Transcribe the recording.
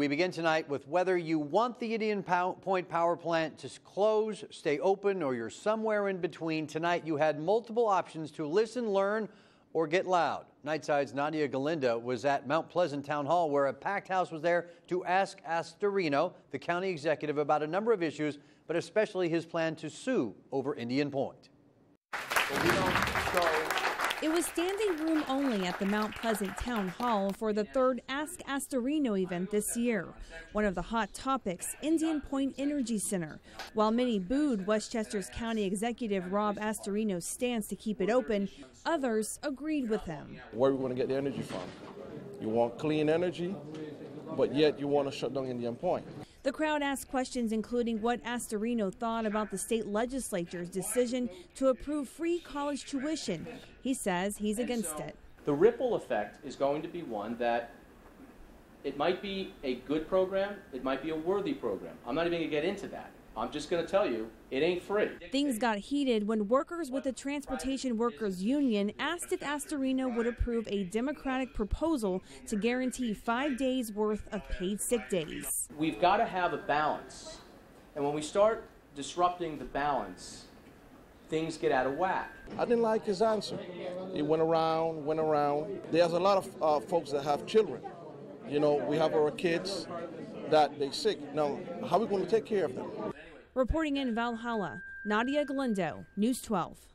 We begin tonight with whether you want the Indian Point power plant to close, stay open, or you're somewhere in between. Tonight, you had multiple options to listen, learn, or get loud. Nightside's Nadia Galindo was at Mount Pleasant Town Hall, where a packed house was there to ask Astorino, the county executive, about a number of issues, but especially his plan to sue over Indian Point. It was standing room only at the Mount Pleasant Town Hall for the third Ask Astorino event this year. One of the hot topics, Indian Point Energy Center. While many booed Westchester's County Executive Rob Astorino's stance to keep it open, others agreed with him. Where are we going to get the energy from? You want clean energy, but yet you want to shut down Indian Point. The crowd asked questions including what Astorino thought about the state legislature's decision to approve free college tuition. He says he's against it. The ripple effect is going to be one that it might be a good program, it might be a worthy program. I'm not even going to get into that. I'm just going to tell you, it ain't free. Things got heated when workers with the Transportation Workers Union asked if Astorino would approve a Democratic proposal to guarantee five days worth of paid sick days. We've got to have a balance. And when we start disrupting the balance, things get out of whack. I didn't like his answer. He went around, went around. There's a lot of uh, folks that have children. You know, we have our kids that they sick. Now, how are we going to take care of them? Reporting in Valhalla, Nadia Galindo, News 12.